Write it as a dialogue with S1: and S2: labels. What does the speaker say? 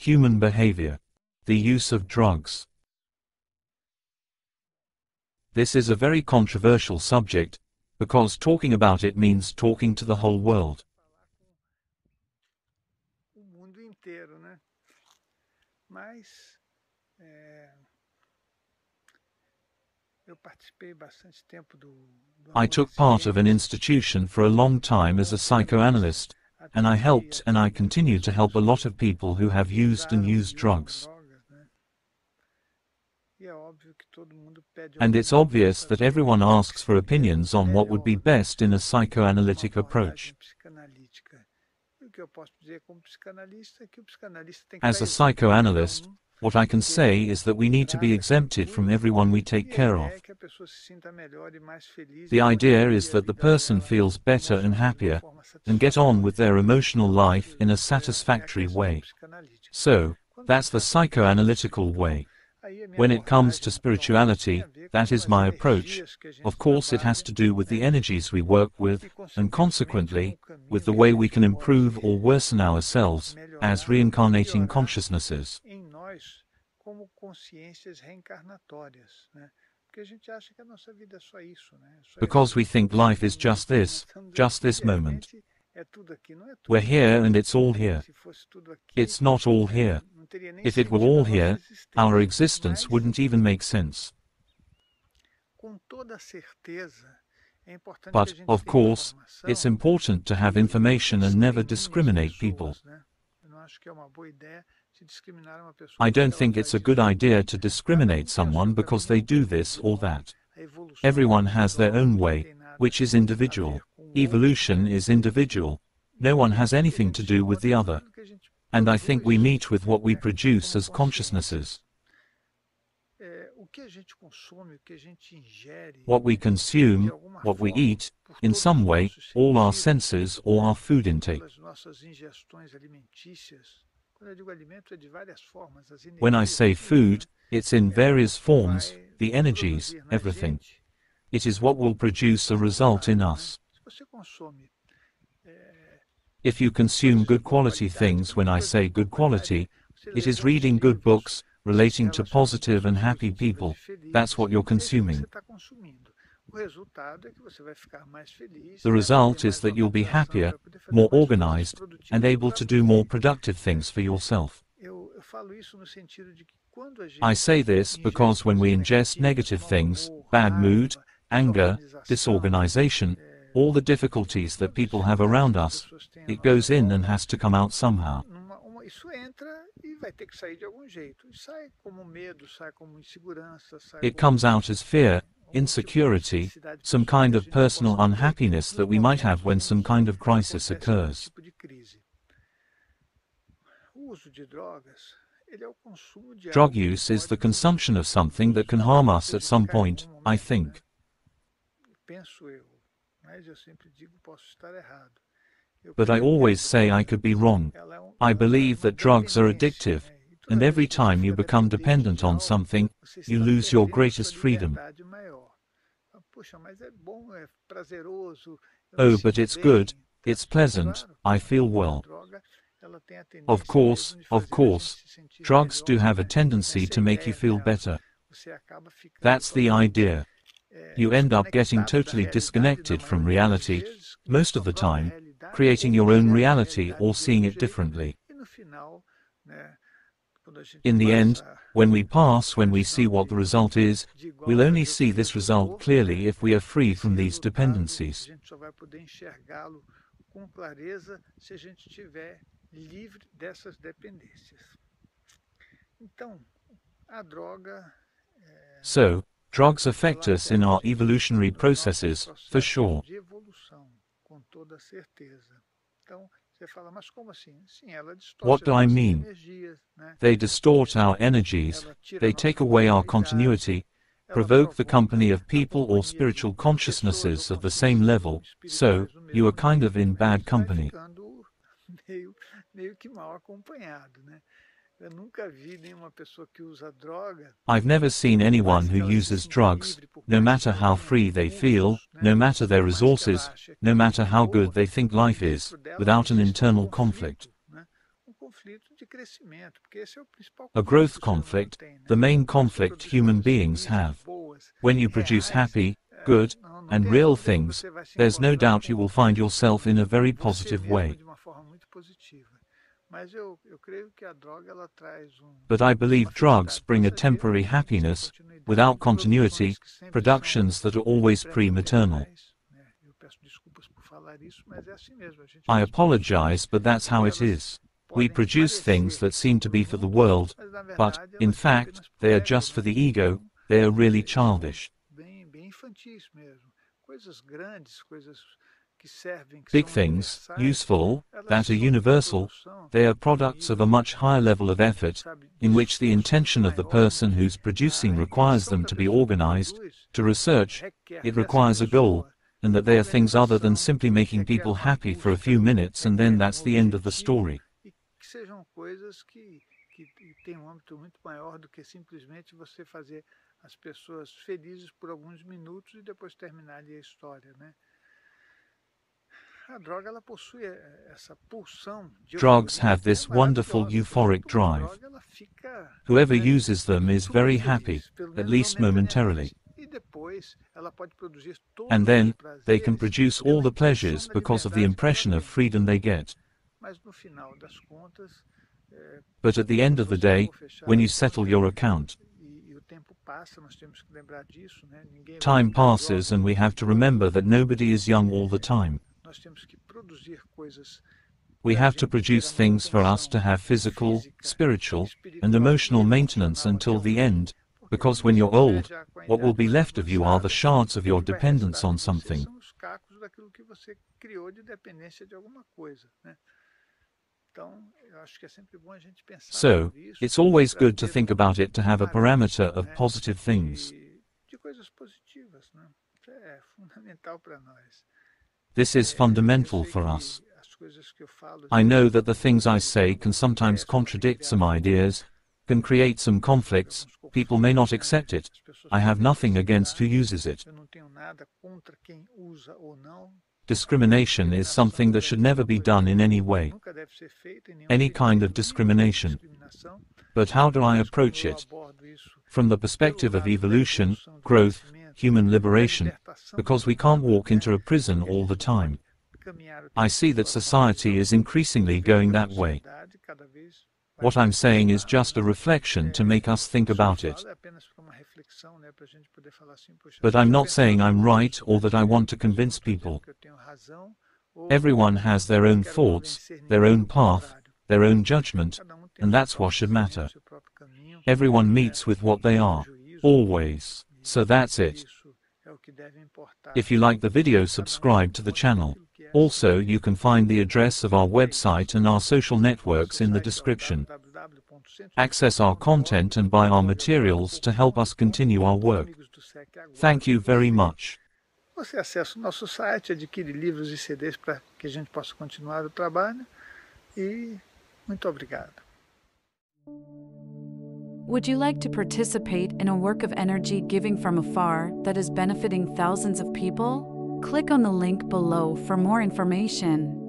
S1: human behavior. The use of drugs. This is a very controversial subject, because talking about it means talking to the whole world.
S2: o mundo inteiro, né? Mas é, eu participei bastante tempo do, do
S1: I took part of an institution for a long time as a psychoanalyst, and I helped and I continue to help a lot of people who have used and use drugs. And it's obvious that everyone asks for opinions on what would be best in a psychoanalytic approach. As a psychoanalyst, what I can say is that we need to be exempted from everyone we take care of.
S2: é que a pessoa se sinta melhor mais feliz
S1: The idea is that the person feels better and happier, and get on with their emotional life in a
S2: Essa é a
S1: satisfactory way. So, that's the psychoanalytical way.
S2: Aí a minha
S1: When it comes to spirituality,
S2: tem a ver com
S1: that is my approach.
S2: energias que a gente
S1: Of course, it has to do with the energies we work with, and consequently,
S2: com o caminho
S1: with the way we can improve or worsen ourselves as reincarnating consciousnesses.
S2: Nós como consciências reencarnatórias, né? Porque a gente acha que a nossa vida é só isso, né? Só
S1: Because we think life is just this, just this moment.
S2: é tudo aqui, não é tudo
S1: We're here and it's all here.
S2: Se fosse tudo aqui,
S1: It's not all here.
S2: não teria nem
S1: If it were all here, our existence wouldn't even make sense.
S2: com toda certeza,
S1: But,
S2: que a gente
S1: of course, it's important to have information and never discriminate people.
S2: Pessoas, né? Eu não acho que é uma boa ideia se discriminar uma pessoa
S1: I don't think it's a good idea to discriminate
S2: tem a sua
S1: someone because they do this or that. Everyone has their own way,
S2: não tem nada
S1: which is individual.
S2: ver com o outro.
S1: Evolution is individual. No one has
S2: O que a
S1: anything to do with the other.
S2: aquilo que a gente
S1: And I think we meet with what we produce as consciousnesses.
S2: É, o que a gente consome, o que a gente ingere,
S1: What we consume, what we eat, in some way, all our senses or our food intake.
S2: Pelas nossas ingestões alimentícias. Quando eu digo alimento, é de várias formas. As
S1: When I say food, it's in various forms, the energies, everything. It is what will produce a result in us.
S2: Se você consome
S1: If you consume good quality things, when I say good quality, it is reading good books relating to positive and happy people. That's what you're
S2: É isso que
S1: consuming.
S2: Você está consumindo. O resultado é que você vai ficar mais feliz,
S1: The result is that you'll be happier,
S2: vai poder fazer
S1: more organized, and able to do more productive things for yourself.
S2: Eu, eu falo isso no sentido de que quando a gente
S1: I say this because when we ingest negative things, bad mood, anger, disorganization,
S2: eh,
S1: all the difficulties that people have around us,
S2: pessoas têm à
S1: it goes in and has to come out somehow.
S2: numa- uma- isso entra vai ter que sair de algum jeito. Sai como medo, sai como insegurança, sai
S1: It comes out as fear,
S2: algum tipo de
S1: insecurity, some kind of personal unhappiness that we might have when some kind of crisis occurs. Drug use is the consumption of something that can harm us at some point, I think. But I always say I could be wrong. I believe that drugs are addictive, and every time you become dependent on something, you lose your greatest freedom. Oh, but it's good, it's pleasant, I feel well. Of course, of course, drugs do have a tendency to make you feel better. That's the idea. You end up getting totally disconnected from reality, most of the time, creating your own reality or seeing it differently.
S2: e no final, né, quando a gente
S1: In the end, when we pass, when we see what the result is, we'll only see this result clearly if we are free from these dependencies. So, drugs affect us in our evolutionary processes, for sure.
S2: De evolução, com toda certeza. Então, você fala, mas como assim? Sim, ela distorce
S1: What do I mean? They distort our energies, they take away our continuity, provoke the company of people or spiritual consciousnesses of the same level, so, you are kind of in bad company.
S2: Ficando meio, meio que mal acompanhado, né? Eu nunca vi nenhuma pessoa que usa droga,
S1: I've never seen anyone who uses drugs, no matter how free they feel, no matter their
S2: por mais que ela
S1: resources, no matter how good they think life is, without an
S2: um
S1: internal conflict.
S2: Um conflito de crescimento, porque esse é o principal
S1: A growth
S2: que o ser humano
S1: conflict, the main conflict human beings have. When you produce happy, good, and real things,
S2: você vai se
S1: there's no doubt you will find yourself in a very positive way. But I believe drugs bring a temporary happiness, without continuity,
S2: produções que sempre
S1: productions that are always pre-maternal.
S2: pré-maternais, né? Eu peço desculpas por falar isso, mas é assim mesmo. A gente
S1: I apologize, but that's how it is. We produce things that seem to be for the world, but, in fact, they are just for the ego, they are really childish.
S2: Bem, bem infantis mesmo. Coisas grandes, coisas que servem, que
S1: Big things, useful, that are universal, they are products of a much higher level of effort, in which the intention of the person who's producing requires them to be organized, to research, it requires a goal, and that they are things other than simply making people happy for a few minutes and then that's the end of the story.
S2: um âmbito muito maior do que simplesmente você fazer as pessoas felizes por alguns minutos e depois terminar ali a história, né?
S1: Drugs have this wonderful euphoric drive.
S2: droga, ela fica,
S1: Whoever uses them is very happy, at least momentarily.
S2: momentaneamente. Depois ela pode produzir todos
S1: And then, they can produce all the pleasures because of the
S2: liberdade que ela
S1: impression of freedom they get.
S2: Mas no final das contas, eh,
S1: But at the end of the day, when you settle your account,
S2: o tempo passa, nós temos que lembrar disso, né? Ninguém vai
S1: time passes and we have to remember that nobody is young all the time.
S2: Nós temos que produzir coisas
S1: We have to
S2: eh,
S1: produce things for us to have physical, spiritual, and emotional maintenance until the end, because when you're old,
S2: já com a
S1: what will be left of you are the shards of your dependence on something.
S2: são os cacos daquilo que você criou de dependência de alguma coisa, né? Então, eu acho que é sempre bom a gente pensar
S1: So, it's always good to think about it to have a parameter of
S2: né,
S1: positive things. This is fundamental for us. I know that the things I say can sometimes contradict some ideas, can create some conflicts, people may not accept it. I have nothing against who uses it. Discrimination is something that should never be done in any way. Any kind of discrimination. But how do I approach it? From the perspective of evolution, growth, human liberation, because we can't walk into a prison all the time.
S2: pode caminhar o
S1: I see that
S2: todo com a
S1: society is increasingly going that way.
S2: sociedade cada vez vai
S1: What I'm saying is just a reflection to make us think
S2: Isso que eu
S1: about it.
S2: falo é apenas para uma reflexão, né, pra gente poder falar assim, "Poxa,
S1: But I'm not saying I'm right or that I want to
S2: mas eu não
S1: convince people.
S2: que eu tenho razão, ou
S1: Everyone has their own thoughts, their own path, their own judgment, and that's what should matter.
S2: o seu próprio caminho,
S1: Everyone meets with what they are, always. So that's it. If you like the video, subscribe to the channel. Also, you can find the address of our website and our social networks in the description. Access our content and buy our materials to help us continue our work. Thank you very much.
S2: Você acessa o nosso site, adquire livros e CDs para que a gente possa continuar o trabalho. E muito obrigado.
S3: Would you like to participate in a work of energy giving from afar that is benefiting thousands of people? Click on the link below for more information.